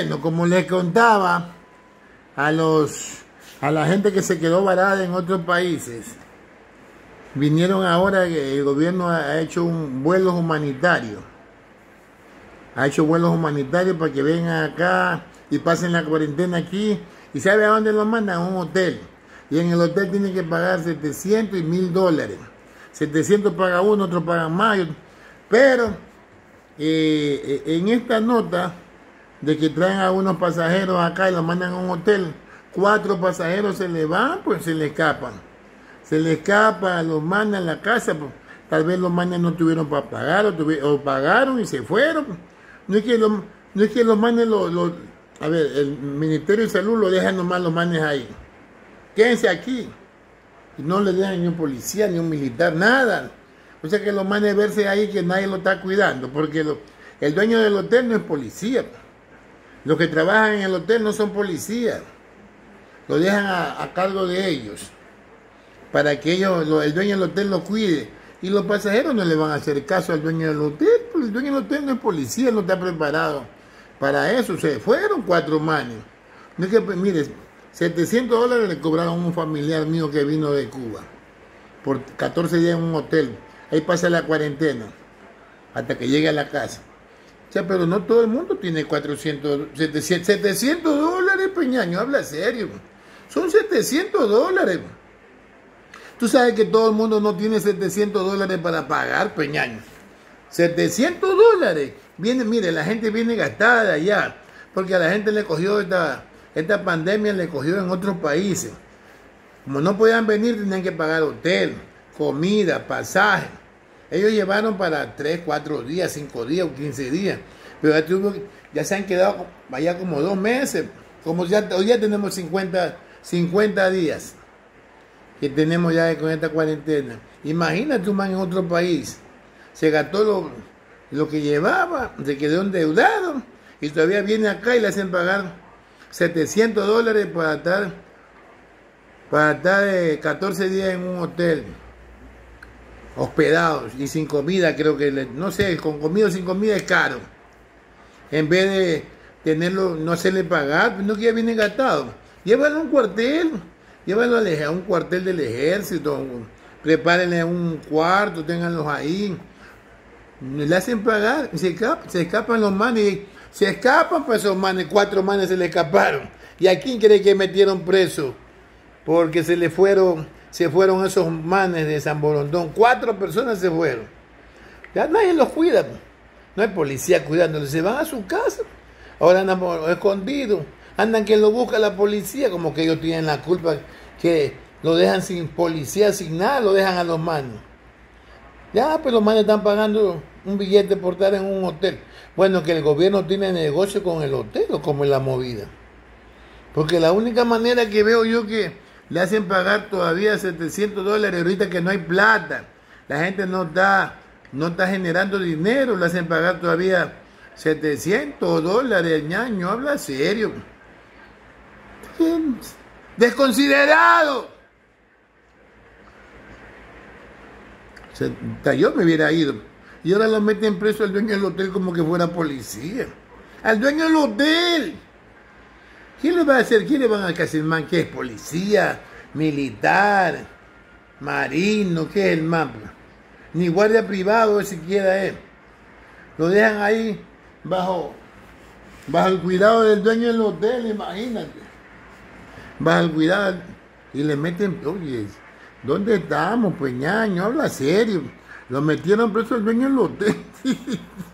Bueno, como les contaba a los a la gente que se quedó varada en otros países, vinieron ahora el gobierno ha hecho un vuelos humanitarios. Ha hecho vuelos humanitarios para que vengan acá y pasen la cuarentena aquí. ¿Y sabe a dónde los mandan? A un hotel. Y en el hotel tienen que pagar 700 y 1000 dólares. 700 paga uno, otro paga más. Pero eh, en esta nota de que traen a unos pasajeros acá y los mandan a un hotel, cuatro pasajeros se le van, pues se le escapan. Se le escapa, los mandan a la casa, pues, tal vez los manes no tuvieron para pagar o, pagaron y se fueron. No es que los, no es que los manes, a ver, el Ministerio de Salud lo dejan nomás los manes ahí. Quédense aquí. Y no le dejan ni un policía, ni un militar, nada. O sea que los manes verse ahí que nadie lo está cuidando, porque el dueño del hotel no es policía. Los que trabajan en el hotel no son policías. Lo dejan a, cargo de ellos. Para que ellos, el dueño del hotel lo cuide. Y los pasajeros no le van a hacer caso al dueño del hotel. Porque el dueño del hotel no es policía, no está preparado para eso. Se fueron cuatro manes. No pues, mire, 700 dólares le cobraron a un familiar mío que vino de Cuba. Por 14 días en un hotel. Ahí pasa la cuarentena. Hasta que llegue a la casa pero no todo el mundo tiene 400, 700, 700 dólares, Peñaño, habla serio. Son 700 dólares. Tú sabes que todo el mundo no tiene 700 dólares para pagar, Peñaño. 700 dólares. Viene, mire, la gente viene gastada allá, porque a la gente le cogió esta, esta pandemia, le cogió en otros países. Como no podían venir, tenían que pagar hotel, comida, pasaje. Ellos llevaron para 3, 4 días, 5 días o 15 días. Pero ya, se han quedado allá como dos meses. Como ya, hoy ya tenemos 50, 50 días que tenemos ya con esta cuarentena. Imagínate un man en otro país. Se gastó lo, lo que llevaba, se quedó endeudado y todavía viene acá y le hacen pagar 700 dólares para estar, para estar 14 días en un hotel hospedados y sin comida, creo que, no sé, con comida o sin comida es caro. En vez de tenerlo, no hacerle pagar, pues no que ya viene gastado. Llévalo a un cuartel, llévalo a un cuartel del ejército, prepárenle un cuarto, ténganlos ahí. Le hacen pagar, se escapan, se escapan los manes, se escapan pues esos manes, cuatro manes se le escaparon. ¿Y a quién cree que metieron preso? Porque se le fueron se fueron esos manes de San Borondón. Cuatro personas se fueron. Ya nadie los cuida. No hay policía cuidándolos. Se van a su casa. Ahora andan escondidos. Andan que lo busca la policía. Como que ellos tienen la culpa. Que lo dejan sin policía, sin nada. Lo dejan a los manes. Ya, pues los manes están pagando un billete por estar en un hotel. Bueno, que el gobierno tiene negocio con el hotel o como la movida. Porque la única manera que veo yo que le hacen pagar todavía 700 dólares ahorita que no hay plata. La gente no está, no está generando dinero, le hacen pagar todavía 700 dólares ñaño, habla serio. Desconsiderado. Yo me hubiera ido. Y ahora lo meten preso al dueño del hotel como que fuera policía. Al dueño del hotel. ¿Quién le va a hacer? ¿Quién le van a man? ¿Qué es policía? ¿Militar? ¿Marino? ¿Qué es el man? Ni guardia privado siquiera es. Lo dejan ahí bajo, bajo el cuidado del dueño del hotel, imagínate. Bajo el cuidado y le meten, oye, ¿dónde estamos? Pues ñaño, habla serio. Lo metieron preso el dueño del hotel.